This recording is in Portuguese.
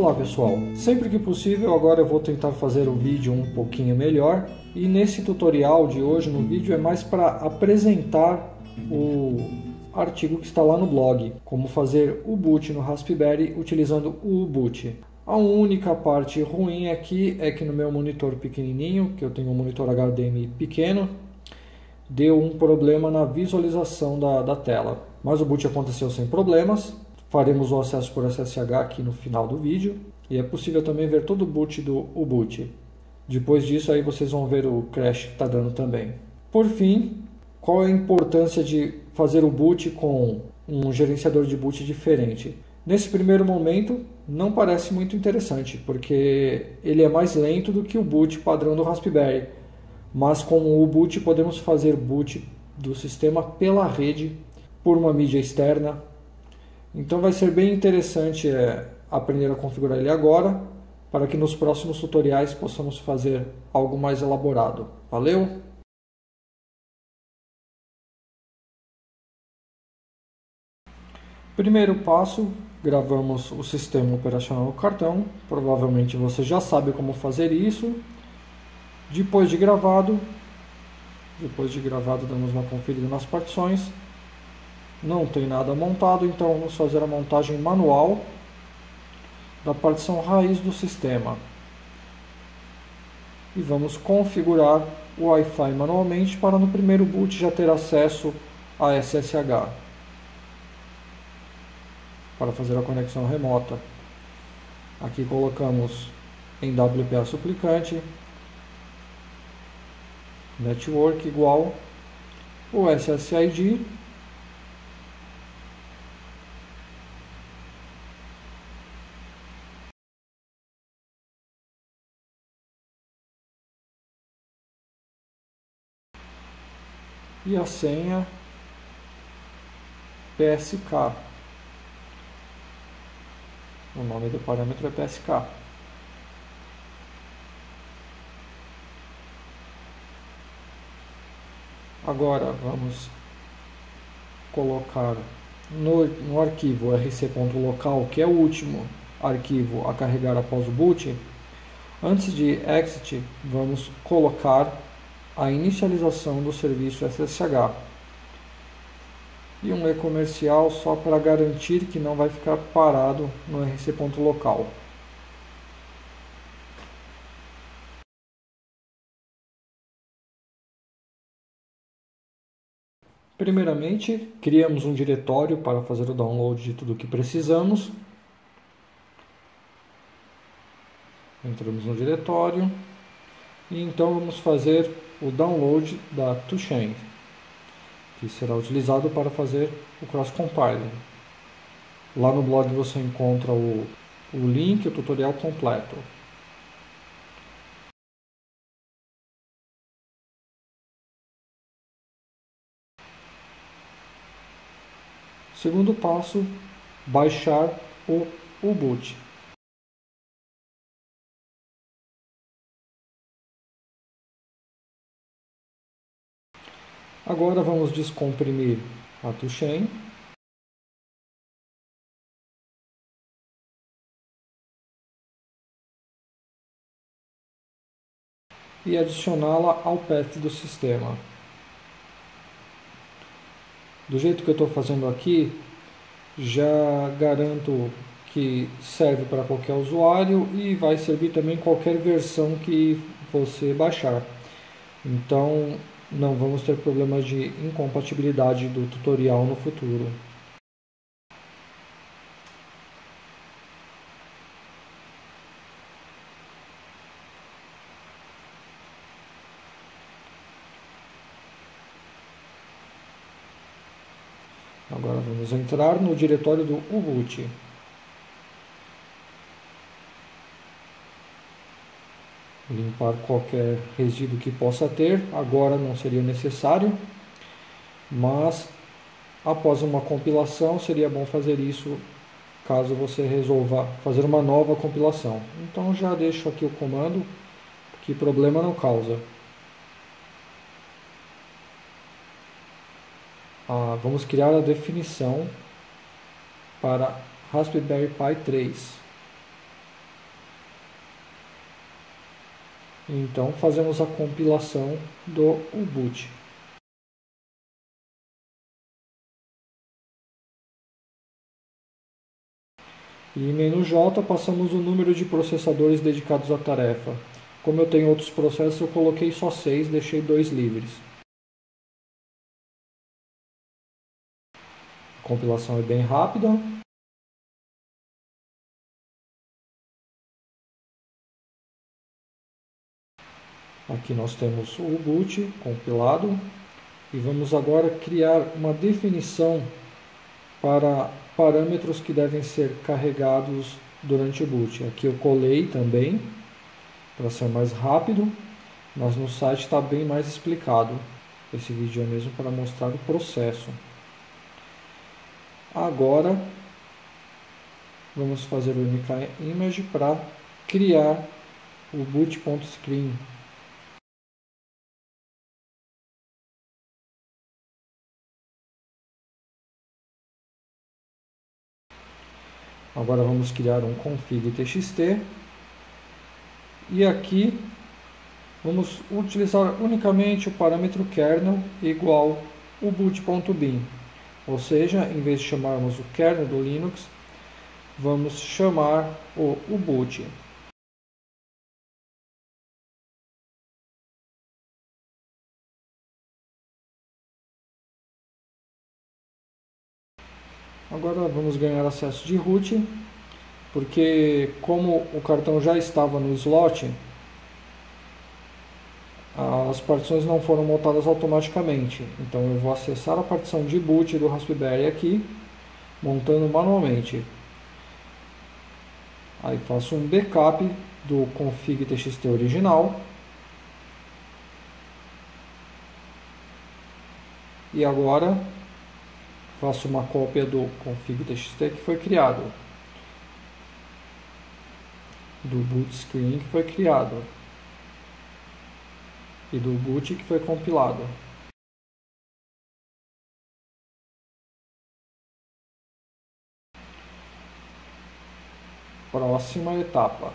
Olá pessoal, sempre que possível agora eu vou tentar fazer o vídeo um pouquinho melhor e nesse tutorial de hoje no vídeo é mais para apresentar o artigo que está lá no blog, como fazer o boot no Raspberry utilizando o boot. A única parte ruim aqui é que no meu monitor pequenininho, que eu tenho um monitor HDMI pequeno, deu um problema na visualização da, da tela. Mas o boot aconteceu sem problemas, Faremos o acesso por SSH aqui no final do vídeo e é possível também ver todo o boot do Ubuntu. Depois disso aí vocês vão ver o crash que está dando também. Por fim, qual é a importância de fazer o boot com um gerenciador de boot diferente? Nesse primeiro momento não parece muito interessante, porque ele é mais lento do que o boot padrão do Raspberry. Mas com o boot podemos fazer boot do sistema pela rede por uma mídia externa então vai ser bem interessante é, aprender a configurar ele agora, para que nos próximos tutoriais possamos fazer algo mais elaborado. Valeu! Primeiro passo, gravamos o sistema operacional no cartão. Provavelmente você já sabe como fazer isso. Depois de gravado, depois de gravado damos uma conferida nas partições não tem nada montado, então vamos fazer a montagem manual da partição raiz do sistema. E vamos configurar o Wi-Fi manualmente para no primeiro boot já ter acesso a SSH para fazer a conexão remota. Aqui colocamos em WPA suplicante network igual o SSID e a senha PSK. O nome do parâmetro é PSK. Agora vamos colocar no, no arquivo rc.local, que é o último arquivo a carregar após o boot. Antes de exit, vamos colocar a inicialização do serviço SSH e um e-comercial só para garantir que não vai ficar parado no rc.local. Primeiramente, criamos um diretório para fazer o download de tudo o que precisamos. Entramos no diretório e então vamos fazer o download da ToChain, que será utilizado para fazer o cross-compiling. Lá no blog você encontra o, o link, o tutorial completo. Segundo passo, baixar o Ubuntu. Agora vamos descomprimir a ToChain. E adicioná-la ao path do sistema. Do jeito que eu estou fazendo aqui, já garanto que serve para qualquer usuário e vai servir também qualquer versão que você baixar. Então não vamos ter problemas de incompatibilidade do tutorial no futuro. Agora vamos entrar no diretório do Ubuntu. Limpar qualquer resíduo que possa ter. Agora não seria necessário, mas após uma compilação seria bom fazer isso caso você resolva fazer uma nova compilação. Então já deixo aqui o comando que problema não causa. Ah, vamos criar a definição para Raspberry Pi 3. Então fazemos a compilação do boot. E menu J passamos o número de processadores dedicados à tarefa. Como eu tenho outros processos, eu coloquei só 6, deixei dois livres. A compilação é bem rápida. Aqui nós temos o boot compilado e vamos agora criar uma definição para parâmetros que devem ser carregados durante o boot. Aqui eu colei também para ser mais rápido, mas no site está bem mais explicado. Esse vídeo é mesmo para mostrar o processo. Agora vamos fazer o MK Image para criar o boot.screen. Agora vamos criar um config txt e aqui vamos utilizar unicamente o parâmetro kernel igual o boot.bin. Ou seja, em vez de chamarmos o kernel do Linux, vamos chamar o boot. Agora vamos ganhar acesso de root porque como o cartão já estava no slot, as partições não foram montadas automaticamente. Então eu vou acessar a partição de boot do Raspberry aqui, montando manualmente. Aí faço um backup do config txt original. E agora faço uma cópia do config txt que foi criado do boot screen que foi criado e do boot que foi compilado. Próxima etapa.